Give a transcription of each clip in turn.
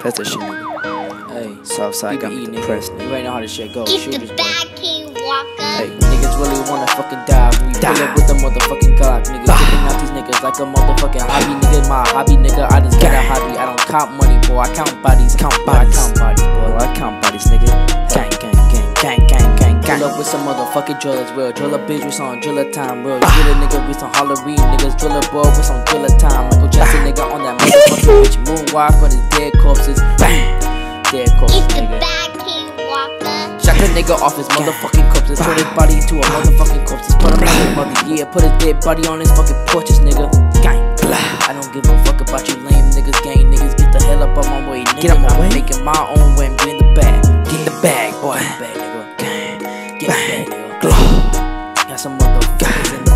Pass that shit, nigga. Hey, Southside got me BBE, depressed, nigga. nigga. You ain't know how this shit go. Get Shooters, the boy. back, King Walker. Hey, niggas really wanna fucking die. We pull Die. up with the motherfucking Glock, nigga. Kicking out these niggas like a motherfucking hobby, nigga. My hobby, nigga. I just got a hobby. I don't count money, boy. I count bodies, count bodies. I count bodies, boy. Boy, I count bodies, nigga. Gang, gang, gang, gang, gang, gang, gang. Pull up with some motherfucking drillers, real. Drill a bitch with some driller time, real. You get a nigga with some Halloween niggas. Drill a boy with some driller time. Michael Jackson, nigga, on that motherfucking bitch. Moonwalk on his dead corpses. Bang. Dead corpses, Get the nigga. King Walker. Shot the nigga off his motherfucking corpses. Turn his body into a motherfucking corpses. Put him on his mother, yeah. Put his dead body on his fucking porches, nigga. Gang. I don't give a fuck about you lame niggas, gang niggas. Get the hell up on my way, nigga. Get out my I'm making my own way.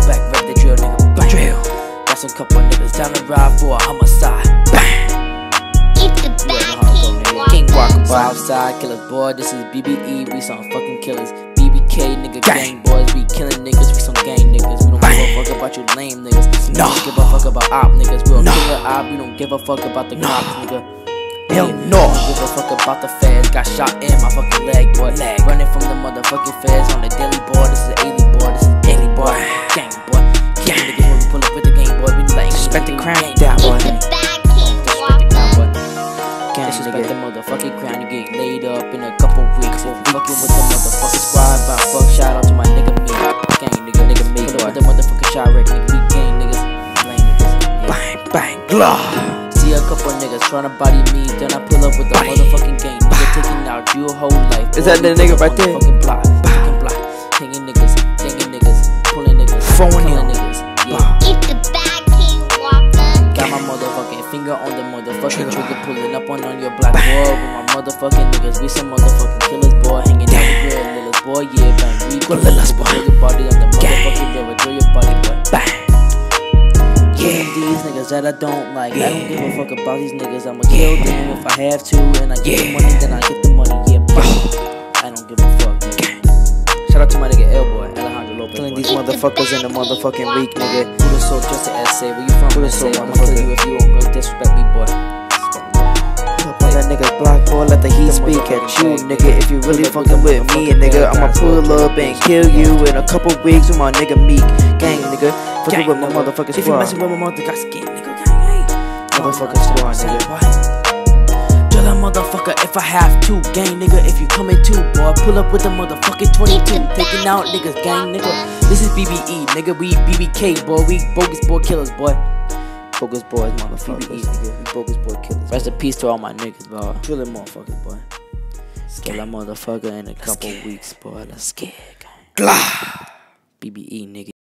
Back, rep the drill, nigga. Bang. Drill. Got some couple niggas down the ride for a homicide. Bang. Get the You back, already know how King nigga. Walker. King Walker, boy. Outside killers, boy. This is BBE. We some fucking killers. BBK, nigga, gang Gang. boys. We killing niggas. We some gang niggas. We don't give a fuck about you lame niggas. We No. don't give a fuck about op niggas. We'll No. kill your op. We don't give a fuck about the No. cops, nigga. Hell no. We no. don't give a fuck about the feds. Got shot in my fucking leg, boy. Leg. Running from the motherfucking feds We like Respect the crown, gang, down, boy. Get the back, Disrespect the crown, Walker. boy. Gang, Disrespect nigga. the motherfucking crown. You get laid up in a couple weeks. If you fucking with the motherfucking squad, by fuck, shout out to my nigga me. Gang nigga, nigga me. Pull up with the motherfucking shot wreck, nigga. We gang niggas. Lame niggas. Bang, bang, glow. See a couple niggas tryna body me, then I pull up with the motherfucking gang. Nigga taking out your whole life. Is that the nigga right there? Fucking block, fucking block. Hanging niggas, finger on the motherfucking trigger, pulling up on, on your black boy with my motherfucking niggas. We some motherfucking killers, boy, hanging out with little boy, yeah, bang. We Gorillas, boy. Throw your body on the motherfucking river, throw your body, boy. Bang. Yeah. these niggas that I don't like. I don't give a fuck about these niggas. I'ma kill them if I have to, and I get the money, then I get the money. Yeah, bang. I don't give a fuck. Nigga. Shout out to my nigga L boy, Alejandro Lopez. Killing these motherfuckers in the motherfucking week, nigga. Who the soul just to SA? Where you from? Who the SA? soul, I'ma kill you if you won't go disrespect me, boy. Disrespect me. Up on that nigga's block, boy, let the heat speak at you, nigga. If you really fucking with me, nigga, I'ma pull up and kill you in a couple weeks with my nigga Meek. Gang, nigga. Fucking with my nigga. motherfucking If you squad. messing with my motherfucker, skin, nigga, gang, hey. Motherfucking squad, nigga. Drill a motherfucker if I have to, gang nigga. If you coming too, boy, pull up with the motherfucking 22, taking out niggas, gang nigga. This is BBE, nigga. We BBK, boy. We bogus boy killers, boy. Bogus boys, motherfuckers, BBE. nigga. We bogus boy killers. Rest in peace to all my niggas, boy. Drilling motherfuckers, boy. Kill a motherfucker in a couple get weeks, boy. Let's get gang. BBE, nigga.